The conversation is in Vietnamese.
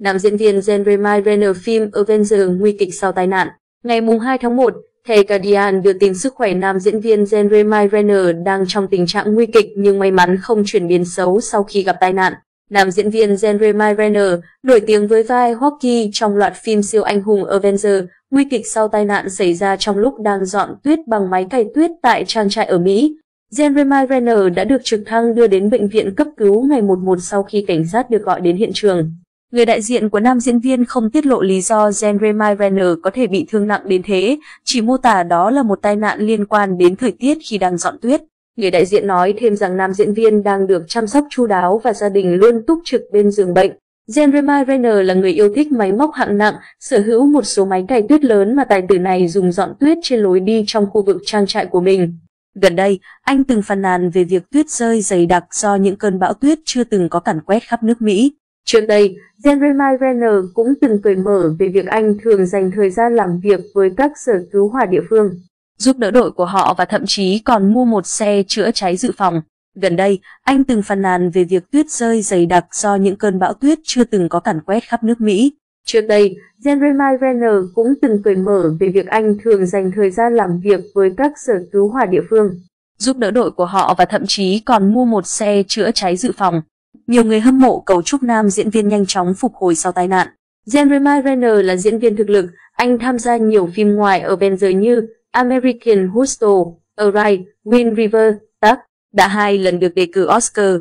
Nam diễn viên Jeremy Renner phim Avenger nguy kịch sau tai nạn. Ngày 2 tháng 1, The Guardian đưa tin sức khỏe nam diễn viên Jeremy Renner đang trong tình trạng nguy kịch nhưng may mắn không chuyển biến xấu sau khi gặp tai nạn. Nam diễn viên Jeremy Renner, nổi tiếng với vai Hockey trong loạt phim siêu anh hùng Avenger, nguy kịch sau tai nạn xảy ra trong lúc đang dọn tuyết bằng máy cày tuyết tại trang trại ở Mỹ. Jeremy Renner đã được trực thăng đưa đến bệnh viện cấp cứu ngày 11 sau khi cảnh sát được gọi đến hiện trường. Người đại diện của nam diễn viên không tiết lộ lý do Jeremy Renner có thể bị thương nặng đến thế, chỉ mô tả đó là một tai nạn liên quan đến thời tiết khi đang dọn tuyết. Người đại diện nói thêm rằng nam diễn viên đang được chăm sóc chu đáo và gia đình luôn túc trực bên giường bệnh. Jeremy Renner là người yêu thích máy móc hạng nặng, sở hữu một số máy cày tuyết lớn mà tài tử này dùng dọn tuyết trên lối đi trong khu vực trang trại của mình. Gần đây, anh từng phàn nàn về việc tuyết rơi dày đặc do những cơn bão tuyết chưa từng có càn quét khắp nước Mỹ. Trước đây, Jeremy Renner cũng từng cười mở về việc anh thường dành thời gian làm việc với các sở cứu hỏa địa phương, giúp đỡ đội của họ và thậm chí còn mua một xe chữa cháy dự phòng. Gần đây, anh từng phàn nàn về việc tuyết rơi dày đặc do những cơn bão tuyết chưa từng có càn quét khắp nước Mỹ. Trước đây, Jeremy Renner cũng từng cười mở về việc anh thường dành thời gian làm việc với các sở cứu hỏa địa phương, giúp đỡ đội của họ và thậm chí còn mua một xe chữa cháy dự phòng. Nhiều người hâm mộ cầu chúc nam diễn viên nhanh chóng phục hồi sau tai nạn. Jeremy Renner là diễn viên thực lực, anh tham gia nhiều phim ngoài ở bên giới như American Hustle, Arrive, Wind River, Tuck, đã hai lần được đề cử Oscar.